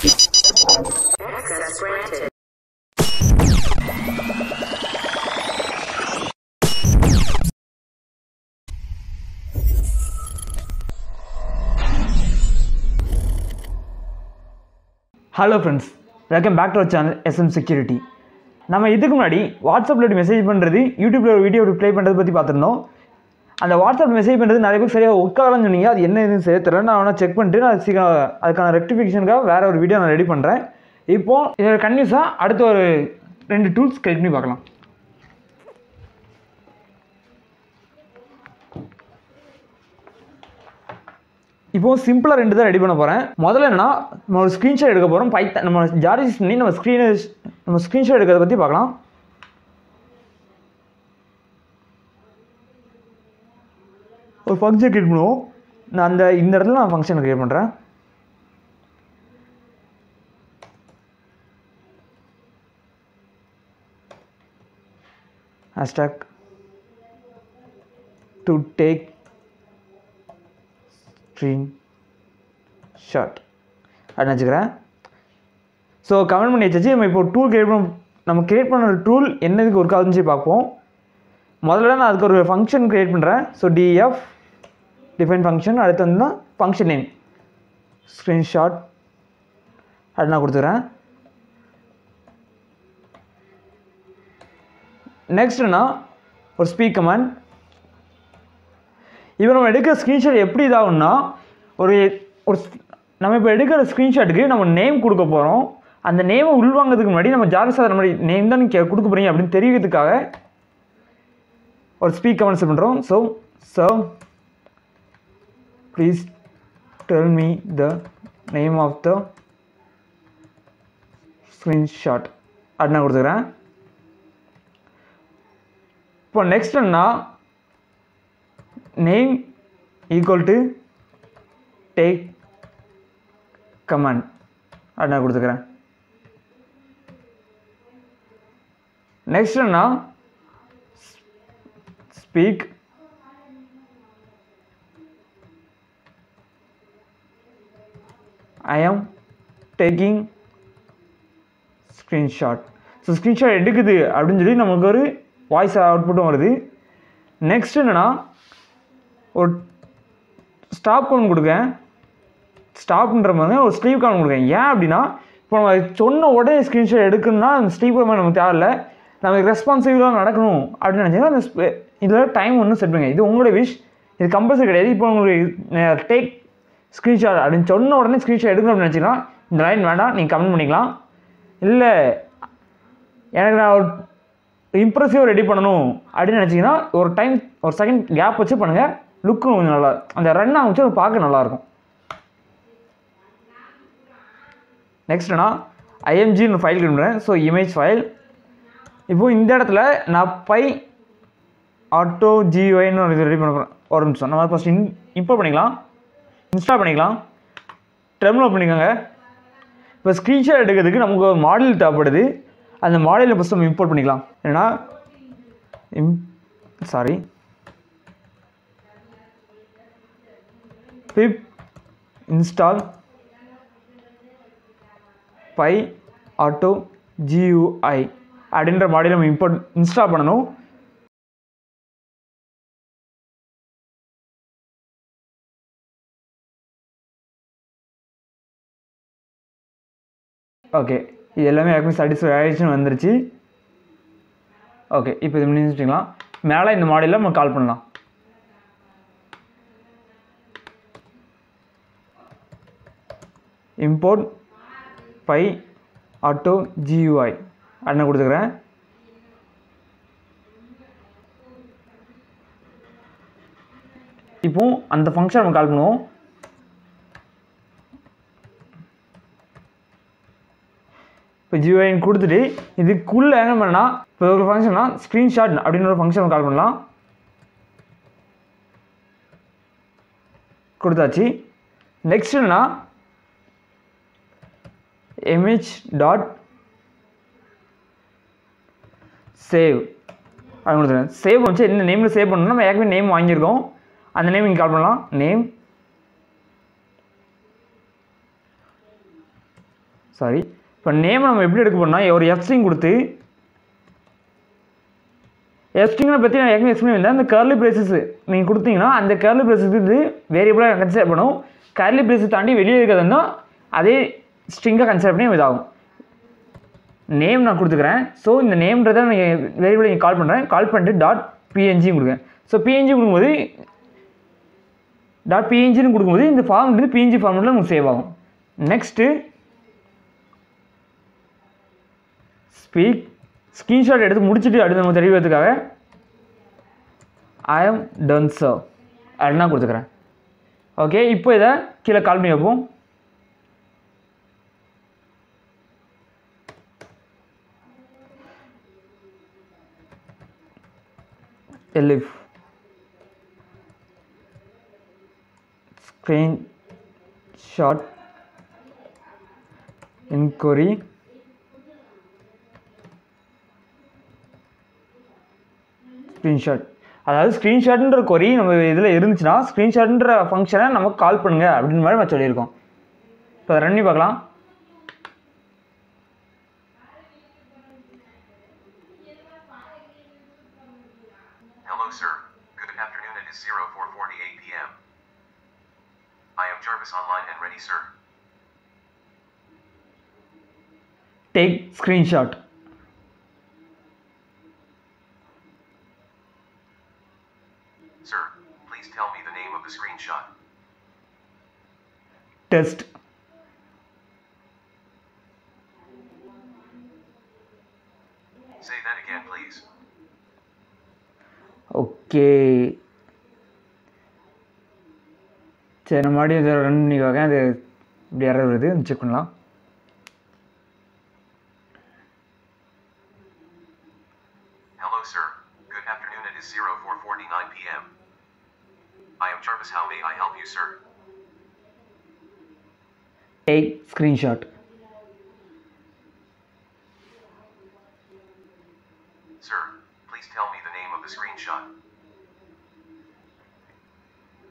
Access granted. Hello friends welcome back to our channel SM security நம்ம இதுக்கு முன்னாடி வாட்ஸ்அப்பில் மெசேஜ் பண்ணுறது யூடியூப்பில் ஒரு வீடியோ ப்ளே பண்ணுறது பற்றி பார்த்துருந்தோம் அந்த வாட்ஸ்அப் மெசேஜ் பண்ணுறது நிறைய பேர் சரியாக ஒர்க்காகலாம் சொன்னீங்க. அது என்ன இதுன்னு தெரியல. நான் வேணால் செக் பண்ணிட்டு நான் சீக்கிரம் அதுக்கான ரெக்டிஃபிகேஷனுக்காக வேறு ஒரு வீடியோ நான் ரெடி பண்ணுறேன் இப்போது இதோட கன்யூஸாக அடுத்த ஒரு ரெண்டு டூல்ஸ் கலெக்ட் பண்ணி பார்க்கலாம். இப்போ சிம்பிளாக ரெண்டு தான் ரெடி பண்ண போகிறேன் முதல்ல என்னன்னா நம்ம ஒரு ஸ்க்ரீன்ஷாட் எடுக்க போகிறோம் பைத்த நம்ம ஜார்ஜிஸ் பண்ணி நம்ம ஸ்க்ரீனை நம்ம ஸ்க்ரீன்ஷாட் எடுக்கிறத பற்றி பார்க்கலாம். ஒரு ஃபங்க்ஷன் க்ரியேட் பண்ணுவோம். நான் அந்த இந்த இடத்துல நான் ஃபங்க்ஷன் க்ரியேட் பண்ணுறேன் hashtag to take stream short அப்படின்னு வச்சுக்கிறேன். ஸோ கமெண்ட் பண்ணி வச்சாச்சு. நம்ம இப்போ டூல் கிரியேட் பண்ண நம்ம கிரியேட் பண்ண டூல் என்னதுக்கு ஒர்க் ஆகுதுன்னு சொல்லி பார்ப்போம். முதல்ல நான் அதுக்கு ஒரு ஃபங்க்ஷன் க்ரியேட் பண்ணுறேன் ஸோ டிஎஃப் டிஃபைன் ஃபங்க்ஷன் அடுத்து வந்து ஃபங்க்ஷன் நேம் ஸ்க்ரீன்ஷாட் அது நான் கொடுத்துக்கிறேன் நெக்ஸ்ட்னா ஒரு ஸ்பீக் கமெண்ட் இப்போ நம்ம எடுக்கிற ஸ்க்ரீன்ஷாட் எப்படி இதாகும்னா ஒரு ஒரு ஸ்- நம்ம இப்போ எடுக்கிற ஸ்க்ரீன்ஷாட்டுக்கு நம்ம நேம் கொடுக்க போகிறோம் அந்த நேமை உள்வாங்கிறதுக்கு முன்னாடி நம்ம ஜாலிசாக நம்ம நேம் தான் நீங்கள் கொடுக்க போகிறீங்க அப்படின்னு தெரிவிக்கிறதுக்காக ஒரு ஸ்பீக் கமெண்ட்ஸ் பண்ணுறோம் so so please tell me the name of the screenshot அப்படின்னு நான் கொடுத்துக்கிறேன். இப்போ நெக்ஸ்ட் என்ன name equal to take command அட்னா நான் கொடுத்துக்கிறேன். நெக்ஸ்ட் என்ன ஸ்பீக் ஐ ஆம் டேக்கிங் ஸ்க்ரீன்ஷாட் ஸோ ஸ்க்ரீன்ஷாட் எடுக்குது அப்படின்னு சொல்லி நமக்கு ஒரு வாய்ஸ் அவுட்புட்டும் வருது. நெக்ஸ்ட் என்னன்னா ஒரு ஸ்டாப் கவுண்ட் கொடுக்கேன். ஸ்டாப்ன்ற மாதிரி ஒரு ஸ்லீவ் கவுண்ட் கொடுக்கேன். ஏன் அப்படின்னா இப்போ நம்ம சொன்ன உடனே ஸ்க்ரீன்ஷாட் எடுக்கணும்னா அந்த ஸ்லீவ் மாதிரி நமக்கு தேவையில்ல. நமக்கு ரெஸ்பான்சிபிளாக நடக்கணும் அப்படின்னு நினச்சிங்கன்னா அந்த இதில் டைம் ஒன்றும் செட் பண்ணுங்க இது உங்களோட விஷ் இது கம்பல்சரி கிடையாது. இப்போ உங்களுக்கு டேக் ஸ்க்ரீன்ஷாட் அப்படின்னு சொன்ன உடனே ஸ்க்ரீன்ஷாட் எடுக்கணும் அப்படின்னு நினச்சிங்கன்னா இந்த லைன் வேண்டாம் நீங்கள் கமெண்ட் பண்ணிக்கலாம். இல்லை எனக்கு நான் ஒரு இம்ப்ரெசிவாக ரெடி பண்ணணும் அப்படின்னு நினச்சிங்கன்னா ஒரு டைம் ஒரு செகண்ட் கேப் வச்சு பண்ணுங்கள் லுக்கும் கொஞ்சம் நல்லா அந்த ரன் ஆகிச்சு அது பார்க்க நல்லாயிருக்கும். நெக்ஸ்ட்னா ஐஎம்ஜின்னு ஃபைல் கிளம்புறேன் ஸோ இமேஜ் ஃபைல் இப்போது இந்த இடத்துல நான் பை ஆட்டோ ஜிஒய்னு ஒரு இது ரெடி பண்ண போகிறேன் ஒரு நிமிஷம் நம்ம ஃபஸ்ட் இன் இம்ப்ரூவ் பண்ணிக்கலாம். இன்ஸ்டால் பண்ணிக்கலாம். டெர்மினல் பண்ணிக்கோங்க. இப்போ ஸ்க்ரீன்ஷாட் எடுக்கிறதுக்கு நமக்கு ஒரு மாடல் தேவைப்படுது. அந்த மாடலை ஃபஸ்ட் நம்ம இம்போர்ட் பண்ணிக்கலாம். ஏன்னா இம் sorry pip install py auto GUI அப்படின்ற மாடலை நம்ம இம்போர்ட் இன்ஸ்டால் பண்ணணும். ஓகே இது எல்லாமே ஏற்கனவே சாட்டிஸ்ஃபை ஆகிடுச்சுன்னு வந்துருச்சு. ஓகே இப்போ இது முடிஞ்சுட்டிங்களா மேலே இந்த மாடலில் நம்ம கால் பண்ணலாம். இம்போர்ட் பை ஆட்டோ ஜியூஐ அண்ணன் கொடுத்துக்கிறேன். இப்போ அந்த ஃபங்க்ஷன் நம்ம கால் பண்ணுவோம். இப்போ ஜியோயின் கொடுத்துட்டு இதுக்குள்ளே என்ன பண்ணா இப்போ ஒரு ஃபங்க்ஷன்னா ஸ்க்ரீன்ஷாட் அப்படின்னு ஒரு ஃபங்க்ஷன் கால் பண்ணலாம். கொடுத்தாச்சு. நெக்ஸ்ட் எம்ஹெச் டாட் சேவ் அப்படின்னு கொடுத்துருங்க. சேவ் வந்துச்சு. என்ன நேமில் சேவ் பண்ணணும் நம்ம ஏற்கனவே நேம் வாங்கியிருக்கோம். அந்த நேம் இங்கே கால் பண்ணலாம். நேம் சாரி இப்போ நேம் நம்ம எப்படி எடுக்க போனால் ஒரு எஃப்ஸ்டிங் கொடுத்து எஃப்ஸ்டிங்கை பற்றி நான் ஏற்கனவே எக்ஸ்பிளைன் பண்ணேன் அந்த கர்லி பிரேசஸ் நீங்கள் கொடுத்தீங்கன்னா அந்த கர்லி ப்ரைஸஸ் இது வேரியபிளாக கன்சிடர் பண்ணும். கர்லி பிரேசஸ் தாண்டி வெளியே இருக்கிறதுனா அதே ஸ்ட்ரிங்காக கன்சிடர் பண்ணி இதாகும். நேம் நான் கொடுத்துக்கிறேன். ஸோ இந்த நேம்ன்றதை நான் வேரியபிள் நீங்கள் கால் பண்ணுறேன் கால் பண்ணிட்டு டாட் பிஎன்ஜி கொடுக்குறேன். ஸோ பிஎன்ஜி கொடுக்கும்போது டாட் பிஎன்ஜின்னு கொடுக்கும்போது இந்த ஃபார்ம் வந்து பிஎன்ஜி ஃபார்மெட்டில் நமக்கு சேவ் ஆகும். நெக்ஸ்ட்டு ஸ்பீக் ஸ்க்ரீன்ஷாட் எடுத்து முடிச்சுட்டு அடுத்து நம்ம தெரிவிக்கிறதுக்காக ஐ ஆம் டன் சர் அப்படின்னா கொடுத்துக்கிறேன். ஓகே இப்போ இதை கீழே கால் பண்ணி வைப்போம். Elif. Screenshot. Inquiry. ஸ்க்ரீன்ஷாட் அதாவது ஸ்க்ரீன்ஷாட்ன்ற கொரி நம்ம இதில் இருந்துச்சுன்னா ஸ்க்ரீன்ஷாட்ன்ற ஃபங்க்ஷனை நமக்கு கால் பண்ணுங்க அப்படின்னு மாதிரி நம்ம சொல்லியிருக்கோம். இப்போ ரன் பண்ணி பார்க்கலாம். Hello, sir. Test Say that again, please. Okay சரி நம்ம மறுபடியும் இதை ரன் பண்ணி பார்க்க அது இப்படி யாராவது வருது செக் பண்ணலாம் Hello, sir. Good afternoon. It is 0449 p.m. I am Jarvis. How may I help you, sir? Screenshot.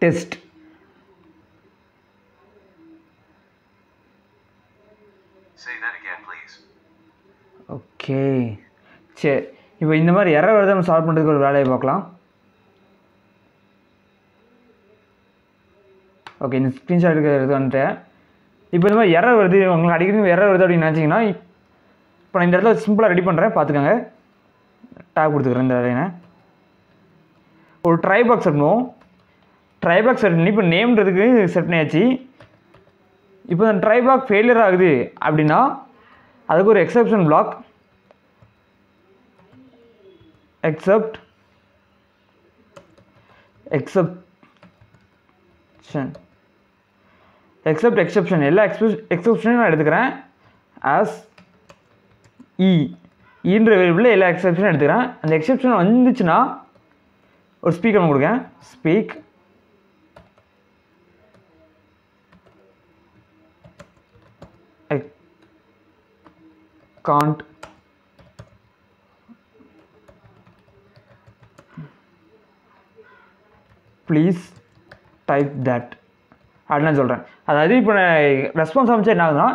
Test. Okay சரி இப்போ இந்த மாதிரி எரர் வருது நம்ம சால்வ் பண்ணுறதுக்கு ஒரு வேலையை பார்க்கலாம். ஓகே இந்த ஸ்க்ரீன்ஷாட் எடுக்கிறது வந்துட்டேன். இப்போ இந்த மாதிரி எரர் வருது உங்களுக்கு அடிக்கடி எரர் வருது அப்படின்னு நினச்சிங்கன்னா இப்போ நான் இந்த இடத்துல சிம்பிளாக ரெடி பண்ணுறேன் பார்த்துக்கோங்க. டேப் கொடுத்துக்கிறேன் இந்த வேலையை ஒரு try box set try box set பண்ணி இப்போ நேம்ன்றதுக்கு செட் பண்ணியாச்சு. இப்போ அந்த ட்ரை பாக் ஃபெயிலியர் ஆகுது அப்படின்னா அதுக்கு ஒரு exception block except exception except exception. எல்லா எக்ஸப்ஷனையும் நான் எடுத்துக்கிறேன். ஆஸ் இ ஈன்ற வேரியபிளில் எல்லா எக்ஸப்ஷனும் எடுத்துக்கிறேன். அந்த எக்ஸப்ஷன் வந்துச்சுன்னா ஒரு ஸ்பீக்கர் ஒன்று கொடுக்கேன் speak can't please type that அப்படின்னு சொல்கிறேன் அதாவது இப்போ நான் ரெஸ்பான்ஸ் அமைச்சா என்ன ஆகுதுன்னா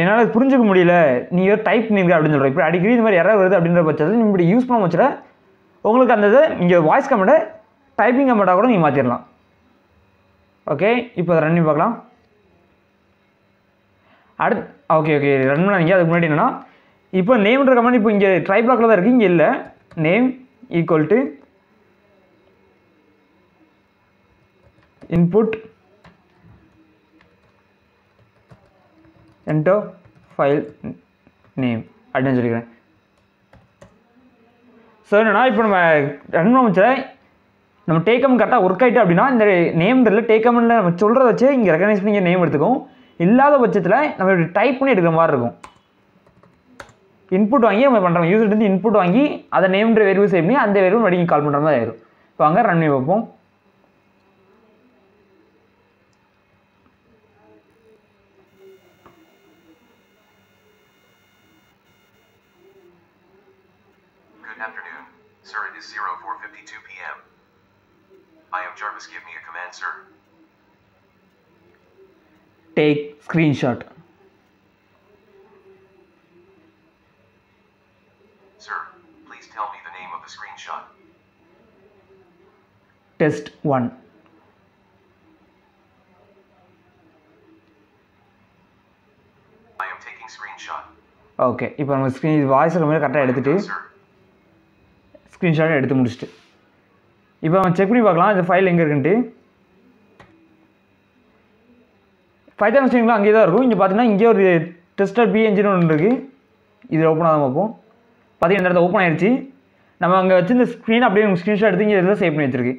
என்னால் புரிஞ்சுக்க முடியல. நீ ஏதோ டைப் பண்ணியிருக்க அப்படின்னு சொல்கிறேன் இப்போ அடிக்கடி இந்த மாதிரி எரர் வருது அப்படின்ற பட்சத்தில் நீங்கள் இப்படி யூஸ் பண்ண வச்சுட உங்களுக்கு அந்த இதை நீங்கள் வாய்ஸ் கமெண்ட்டை டைப்பிங் கமெண்ட்டாக கூட நீங்கள் மாற்றிடலாம் ஓகே இப்போ அதை ரன் பண்ணி பார்க்கலாம். அடுத்து ஓகே ஓகே ரன் பண்ணாதீங்க. அதுக்கு முன்னாடி என்னென்னா இப்போ நேம்ன்ற கமெண்ட் இப்போ இங்கே ட்ரை பிளாக்ல தான் இருக்குது இங்கே இல்லை. Name equal to input enter file name அப்படின்னு சொல்லிக்கிறேன். ஸோ என்னென்னா இப்போ நம்ம ரன் பண்ண நம்ம டேக்கம் கரெக்டாக ஒர்க் ஆகிட்டு அப்படின்னா இந்த நேம்ல டேக்கம்ல நம்ம சொல்கிறத வச்சு இங்கே ரெக்கனைஸ் பண்ணி நேம் எடுத்துக்கும். இல்லாத பட்சத்தில் நம்ம டைப் பண்ணி எடுக்கிற மாதிரி இருக்கும். இன்புட் வாங்கி நம்ம பண்ணுறோம் யூசர்ட்டு இன்புட் வாங்கி அதை நேம்ன்ற வேரியபிள் சேவ் பண்ணி அந்த வேரியபிள் மடிக்கு கால் பண்ணுற மாதிரி ஆயிரும். இப்போ அங்கே ரன் பண்ணி பார்ப்போம். is 0452 p.m. I am Jarvis, give me a command, sir. Take screenshot. Sir, please tell me the name of the screenshot. Test 1. I am taking screenshot. Okay. Okay இப்போ நம்ம ஸ்க்ரீன் வாய்ஸ் ரொம்ப கரெக்டாக எடுத்துகிட்டு screenshot எடுத்து முடிச்சுட்டு. இப்போ அவன் check பண்ணி பார்க்கலாம் இந்த ஃபைல் எங்கே இருக்குன்ட்டு. ஃபைவ் மிஸ்டிங்லாம் அங்கேயே தான் இருக்கும். இங்கே பார்த்தீங்கன்னா இங்கே ஒரு டெஸ்டர் பி என்ஜின் ஒன்று இருக்குது இதில் ஓப்பன் ஆகாமல் பார்ப்போம். பார்த்தீங்கன்னா இந்த இடத்துல ஓப்பன் ஆயிடுச்சு நம்ம அங்கே வச்சிருந்த ஸ்க்ரீன் அப்படியே ஸ்க்ரீன்ஷாட் எடுத்து இங்கே இதில் சேவ் பண்ணி வச்சிருக்கு.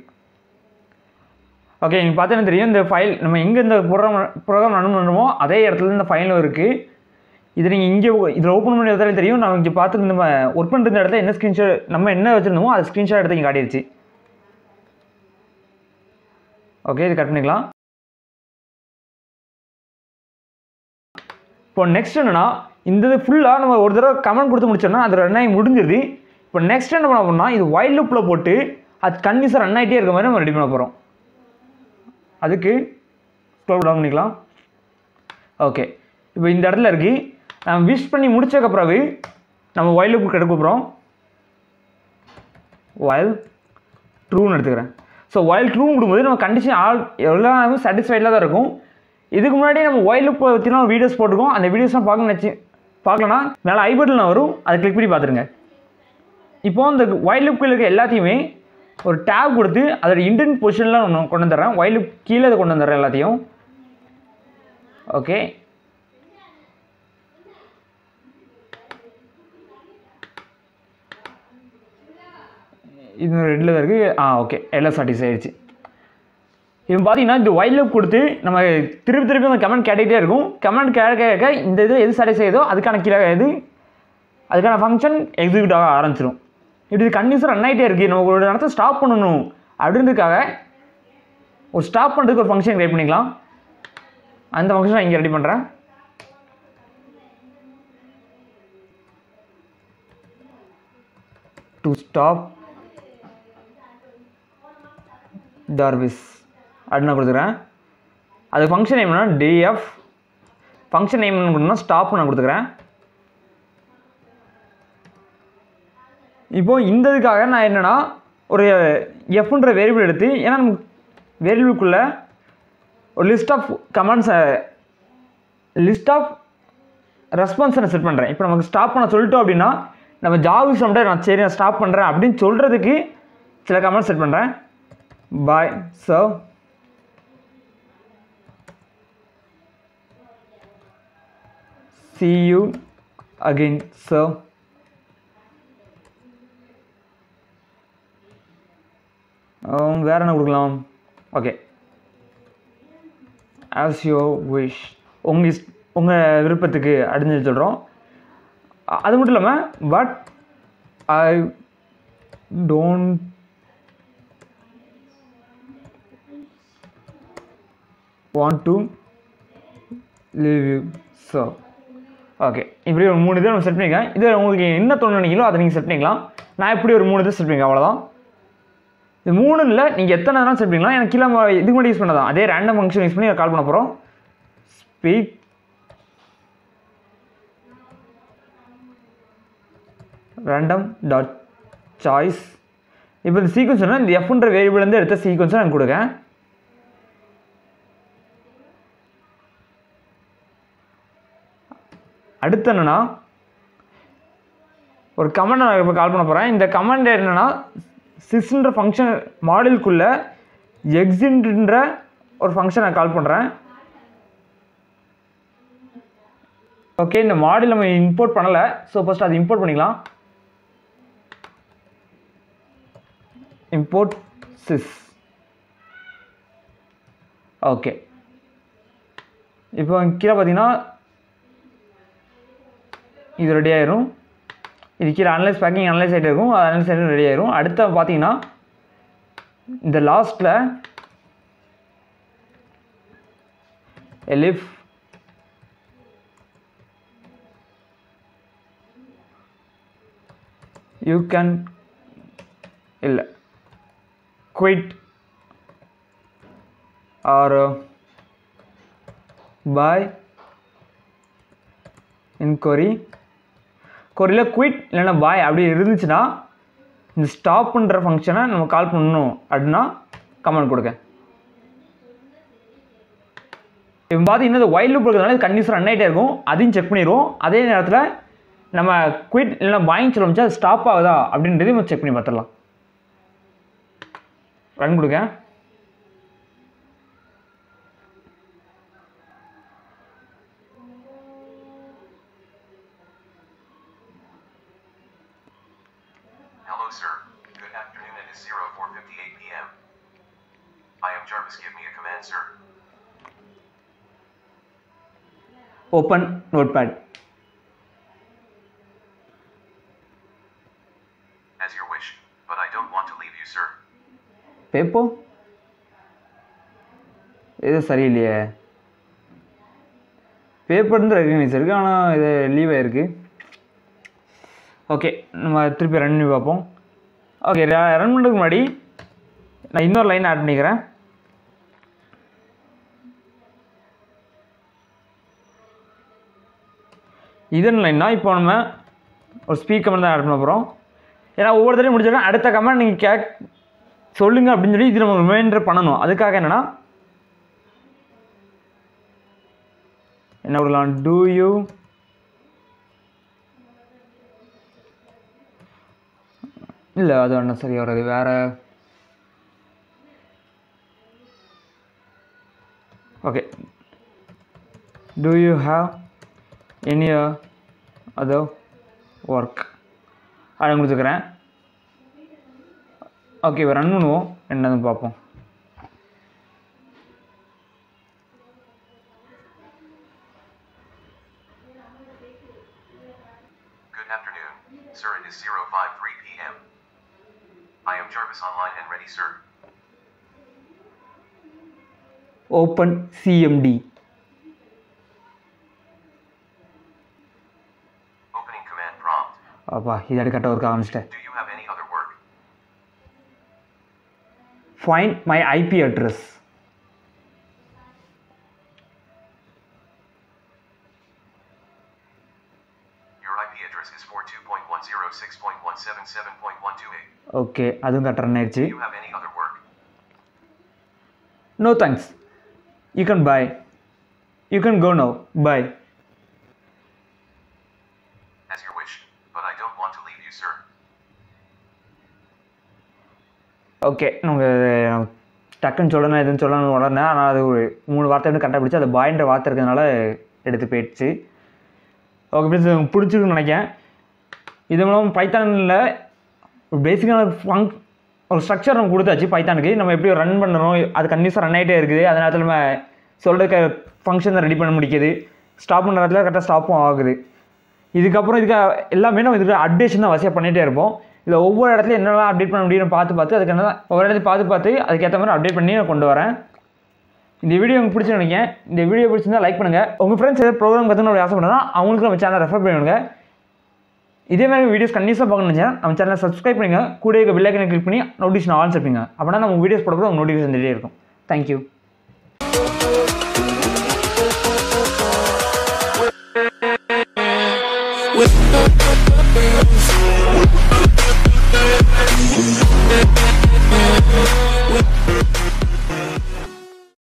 ஓகே நீங்கள் பார்த்தீங்கன்னா தெரியும் இந்த ஃபைல் நம்ம எங்கே இந்த ப்ரோக்ராம் ப்ரோக்ராம் ரன் பண்ணுறோமோ அதே இடத்துல இந்த ஃபைலும் இருக்குது இது நீங்கள் இங்கே இதில் ஓப்பன் பண்ணி இடத்துல தெரியும். நான் இங்கே பார்த்து நம்ம ஒர்க் பண்ணுற இடத்துல என்ன ஸ்க்ரீன்ஷாட் நம்ம என்ன வச்சுருந்தோமோ அது ஸ்க்ரீன்ஷாட் எடுத்து இங்கே காட்டிடுச்சு ஓகே இது கட் பண்ணிக்கலாம். இப்போ நெக்ஸ்ட் என்னென்னா இந்த இது ஃபுல்லாக நம்ம ஒரு தடவை கமெண்ட் கொடுத்து முடிச்சோம்னா அது ரன் ஆகி முடிஞ்சிருது. இப்போ நெக்ஸ்ட் என்ன பண்ண போனால் இது வைல்ட் லூப்பில் போட்டு அது கன்வியூஸாக ரன் ஆகிட்டே இருக்க மாதிரி நம்ம ரெடி பண்ண போகிறோம் அதுக்கு ஸ்க்ரோல் டவுன் பண்ணிக்கலாம். ஓகே இப்போ இந்த இடத்துல இருக்குது நம்ம விஷ் பண்ணி முடிச்சதுக்கு பிறகு நம்ம ஒயில் லூப் எடுக்க போகிறோம் வைல் ட்ரூன்னு எடுத்துக்கிறேன். ஸோ வைல் ட்ரூ கொடுக்கும்போது நம்ம கண்டிஷன் ஆல் எல்லாமே சாட்டிஸ்ஃபைடாக தான் இருக்கும். இதுக்கு முன்னாடி நம்ம ஒயில் லூப் பற்றினா வீடியோஸ் போட்டிருக்கோம். அந்த வீடியோஸ்லாம் பார்க்க நினச்சி பார்க்கலனா மேலே ஐ பட்டனில் வரும். அதை கிளிக் பண்ணி பார்த்துருங்க. இப்போது அந்த ஒயில் லூப்பில் இருக்க எல்லாத்தையுமே ஒரு டேப் கொடுத்து அதோட இன்டர்ன் பொசிஷனில் ஒன்று கொண்டு வந்துடுறேன் ஒயில் லூப் கீழே அதை கொண்டு வந்துடுறேன் எல்லாத்தையும். ஓகே இது ரெட்டில் தான் இருக்குது ஆ ஓகே எல்லாம் சாட்டிஸ் ஆயிடுச்சு. இப்போ பார்த்தீங்கன்னா இந்த வைல் லூப் கொடுத்து நம்ம திருப்பி திருப்பி அந்த கமெண்ட் கேட்டுகிட்டே இருக்கும். கமெண்ட் கேட்க கேட்க இந்த இது எது சாட்டிஸ் ஆகுதோ அதுக்கான கீழே இது அதுக்கான ஃபங்க்ஷன் எக்ஸிக்யூட் ஆக ஆரம்பிச்சிடும் இப்படி இது ரன் ஆகிட்டே இருக்குது நம்ம ஒரு இடத்த ஸ்டாப் பண்ணணும் அப்படின்றதுக்காக ஒரு ஸ்டாப் பண்ணுறதுக்கு ஒரு ஃபங்க்ஷன் கிரியேட் பண்ணிக்கலாம். அந்த ஃபங்க்ஷன் நான் இங்கே ரெடி பண்ணுறேன் டு ஸ்டாப் டார்விஸ் அப்படின்னு நான் கொடுத்துக்கிறேன். அது ஃபங்க்ஷன் நேம்னா டிஎஃப் ஃபங்க்ஷன் நேம் கொடுத்தோம்னா ஸ்டாப்னு நான் கொடுத்துக்கிறேன். இப்போது இந்த இதுக்காக நான் என்னென்னா ஒரு எஃப்ன்ற வேரியபிள் எடுத்து ஏன்னா நமக்கு வேரியபிளுக்குள்ளே ஒரு லிஸ்ட் ஆஃப் கமெண்ட்ஸை லிஸ்ட் ஆஃப் ரெஸ்பான்ஸை நான் செட் பண்ணுறேன் இப்போ நமக்கு ஸ்டாப் பண்ண சொல்லிட்டோம் அப்படின்னா நம்ம ஜாப் சொல்லிட்டு நான் சரி நான் ஸ்டாப் பண்ணுறேன் அப்படின்னு சொல்கிறதுக்கு சில கமெண்ட்ஸ் செட் பண்ணுறேன் by so see you again. So um, என்ன கொடுக்கலாம்? ஓகே ஆஸ் யோ விஷ் உங்கள் இஸ் உங்கள் விருப்பத்துக்கு அடைஞ்சு சொல்கிறோம் அது மட்டும் இல்லாமல் but I don't want to leave you so okay இப்படி ஒரு மூணு இதை நம்ம செட் பண்ணிக்கலாம். இது உங்களுக்கு என்ன தோணுனீங்களோ அதை நீங்கள் செட் பண்ணிக்கலாம். நான் இப்படி ஒரு மூணு இதை செட் பண்ணிக்கலாம். அவ்வளோதான் இது மூணு இல்லை நீங்கள் எத்தனை நேரம் செட் பண்ணிக்கலாம்? எனக்கு கீழே இதுக்கு மட்டும் யூஸ் பண்ணதான். அதே ரேண்டம் ஃபங்க்ஷன் யூஸ் பண்ணி கால் பண்ண போகிறோம் ஸ்பீக் ரேண்டம் டாட் சாய்ஸ் இப்போ இந்த சீக்வன்ஸ் இந்த எஃப்ன்ற வேரியபிள்லேருந்து எடுத்த சீக்வன்ஸை நான் கொடுக்கேன். அடுத்து என்னென்னா ஒரு கமெண்ட் நான் இப்போ கால் பண்ண போகிறேன் இந்த கமெண்ட் என்னன்னா சிஸ்ன்ற ஃபங்க்ஷன் மாடலுக்குள்ளே எக்ஸின்ற ஒரு ஃபங்க்ஷன் நான் கால் பண்ணுறேன் ஓகே இந்த மாடல் நம்ம இம்போர்ட் பண்ணலை. ஸோ ஃபஸ்ட் அதை இம்போர்ட் பண்ணிக்கலாம். இம்போர்ட் சிஸ் ஓகே இப்போ கீழே பார்த்தீங்கன்னா இது ரெடி ஆயிரும். இது கீழே அனலைஸ் பேக்கிங் அனலைஸ் ஆகிட்டு இருக்கும். அது அனலைஸ் ஆகிட்டு ரெடி ஆயிரும். அடுத்த பார்த்தீங்கன்னா இந்த லாஸ்ட்டில் எலிஃப் யூ கேன் இல்லை quit or bye in query கொரியில் quit இல்லைன்னா பாய் அப்படி இருந்துச்சுன்னா இந்த ஸ்டாப் பண்ணுற ஃபங்க்ஷனை நம்ம கால் பண்ணணும் அப்படின்னா கமெண்ட் கொடுங்க. இப்போ பார்த்தீங்கன்னா இந்த ஒயில் லூப் இருக்கிறதுனால இது ரன் ஆகிட்டே இருக்கும். அதையும் செக் பண்ணிடுவோம். அதே நேரத்தில் நம்ம குயிட் இல்லைன்னா பாயிங் சொல்ல அது ஸ்டாப் ஆகுதா அப்படின்றதையும் செக் பண்ணி பார்த்துடலாம். ரன் கொடுங்க. Open pad As your wish. But I don't want to leave you, sir. பேப்போ இது சரியில்லையே. பேப்பர் இருந்து ரெகனைஸ் இருக்குது ஆனால் இது லீவ் ஆயிருக்கு. ஓகே நம்ம திருப்பி ரன் பண்ணி பார்ப்போம். ஓகே ரன் பண்ணுறதுக்கு முன்னாடி நான் இன்னொரு லைன் ஆட் பண்ணிக்கிறேன். இதன் இல்லைன்னா இப்போ நம்ம ஒரு ஸ்பீக் கமெண்ட் தான் ஆட் பண்ண போகிறோம் ஏன்னா ஒவ்வொரு தடையும் முடிச்சோன்னா அடுத்த கமெண்ட் நீங்கள் கேக் சொல்லுங்கள் அப்படின்னு சொல்லி இது நம்ம ரிமைண்டர் பண்ணணும். அதுக்காக என்னென்னா என்ன கொடுக்கலாம்? டூ யூ இல்லை அது ஒன்றும் சரியாக வராது. வேறு okay do you have any அதோ ஒர்க் அதை கொடுத்துக்கிறேன் ஓகே இப்போ ரன் பண்ணுவோம் என்னன்னு பார்ப்போம் Good afternoon, sir. It is 053 p.m. I am Jarvis online and ready, sir. Open CMD அப்பா இது கரெக்டாக ஒர்க் ஆரம்பிச்சிட்டேன் Do you have any other work? Find my IP address Your IP address is 42.106.177.128. Okay அதுவும் கரெக்டாக run ஆயிடுச்சு Do you have any other work? No thanks you can bye you can go no bye As your wish. But I don't want to leave you, sir. Okay நாங்கள் டக்குன்னு சொல்லணும் எதுன்னு சொல்லணும் உடனே ஆனால் அது ஒரு மூணு வார்த்தை வந்து கரெக்டாக பிடிச்சி அது பாயின்ற வார்த்தை இருக்கிறதுனால எடுத்து போயிடுச்சு. ஓகே ஃப்ரெண்ட்ஸ் உங்களுக்கு பிடிச்சிருக்குன்னு நினைக்கிறேன். இது மூலம் பைத்தானில் ஒரு பேசிக்கான ஃபங்க் ஒரு ஸ்ட்ரக்சர் நம்ம கொடுத்தாச்சு பைத்தானுக்கு நம்ம எப்படி ரன் பண்ணணும் அது கண்டிப்பாக ரன் ஆகிட்டே இருக்குது. அந்த நேரத்தில் நம்ம சொல்கிறதுக்கு ஃபங்க்ஷனை ரெடி பண்ண முடிக்குது. ஸ்டாப் பண்ணுற இடத்துல கரெக்டாக ஸ்டாப்பும் ஆகுது. இதுக்கப்புறம் இதுக்கு எல்லாமே நம்ம இதுக்கு அப்டேஷன் தான் வசதியாக பண்ணிகிட்டே இருப்போம். இல்லை ஒவ்வொரு இடத்துல என்னெல்லாம் அப்டேட் பண்ண முடியும்னு பார்த்து பார்த்து அதுக்கு என்ன ஒவ்வொரு இடத்துல பார்த்து பார்த்து அதுக்கேற்ற மாதிரி அப்டேட் பண்ணி நான் கொண்டு வரேன். இந்த வீடியோ உங்களுக்கு பிடிச்சி நினைக்கிறேன். இந்த வீடியோ பிடிச்சிருந்தா லைக் பண்ணுங்கள் உங்கள் ஃப்ரெண்ட்ஸ் ஏதாவது ப்ரோக்ராம் கற்றுன்னு அப்படி ஆசைப்படுறா அவங்களுக்கு நம்ம சேனல் ரெஃபர் பண்ணுங்க இதே மாதிரி வீடியோஸ் கண்டிப்பாக பார்க்கணும்னு நம்ம சேனலை சப்ஸ்கிரைப் பண்ணுங்க கூட இருக்க வில்லைக்கனை கிளிக் பண்ணி நோட்டிஃபிகேஷன் ஆன் சேர்ப்பீங்க அப்படின்னா நம்ம வீடியோஸ் போடக்கூட உங்கள் நோட்டிஃபிகேஷன் தெரியே இருக்கும். Thank you With Thank you.